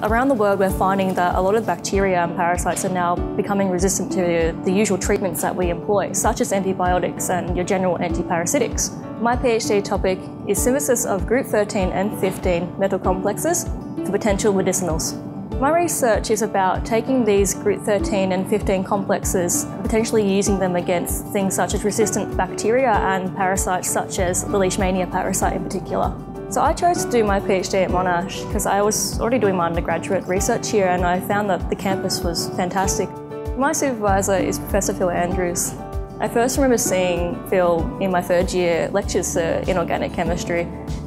Around the world, we're finding that a lot of bacteria and parasites are now becoming resistant to the usual treatments that we employ, such as antibiotics and your general antiparasitics. My PhD topic is synthesis of group 13 and 15 metal complexes for potential medicinals. My research is about taking these group 13 and 15 complexes, potentially using them against things such as resistant bacteria and parasites such as the Leishmania parasite in particular. So I chose to do my PhD at Monash because I was already doing my undergraduate research here and I found that the campus was fantastic. My supervisor is Professor Phil Andrews. I first remember seeing Phil in my third year lectures in organic chemistry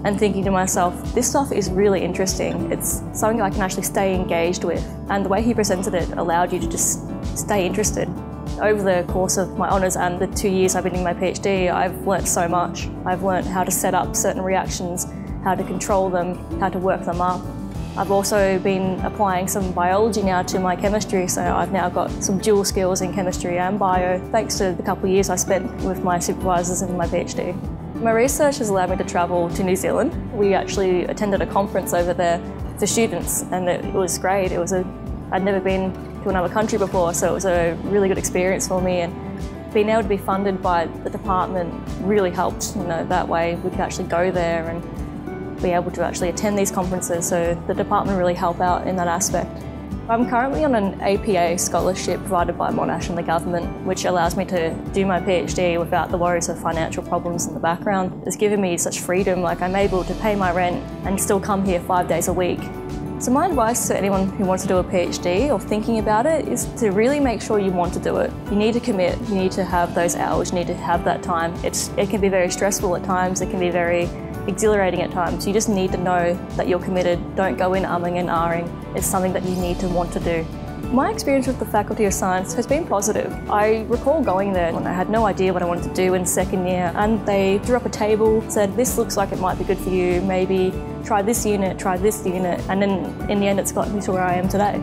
and thinking to myself, this stuff is really interesting. It's something I can actually stay engaged with. And the way he presented it allowed you to just stay interested. Over the course of my honours and the two years I've been in my PhD, I've learnt so much. I've learnt how to set up certain reactions how to control them, how to work them up. I've also been applying some biology now to my chemistry, so I've now got some dual skills in chemistry and bio, thanks to the couple of years I spent with my supervisors in my PhD. My research has allowed me to travel to New Zealand. We actually attended a conference over there for students, and it was great. It was a, I'd never been to another country before, so it was a really good experience for me. And being able to be funded by the department really helped. You know, that way we could actually go there and be able to actually attend these conferences, so the department really help out in that aspect. I'm currently on an APA scholarship provided by Monash and the government, which allows me to do my PhD without the worries of financial problems in the background. It's given me such freedom, like I'm able to pay my rent and still come here five days a week. So my advice to anyone who wants to do a PhD or thinking about it is to really make sure you want to do it. You need to commit, you need to have those hours, you need to have that time. It's, it can be very stressful at times, it can be very exhilarating at times. You just need to know that you're committed. Don't go in umming and ahhing. It's something that you need to want to do. My experience with the Faculty of Science has been positive. I recall going there when I had no idea what I wanted to do in second year and they drew up a table, said this looks like it might be good for you, maybe try this unit, try this unit and then in the end it's got me to where I am today.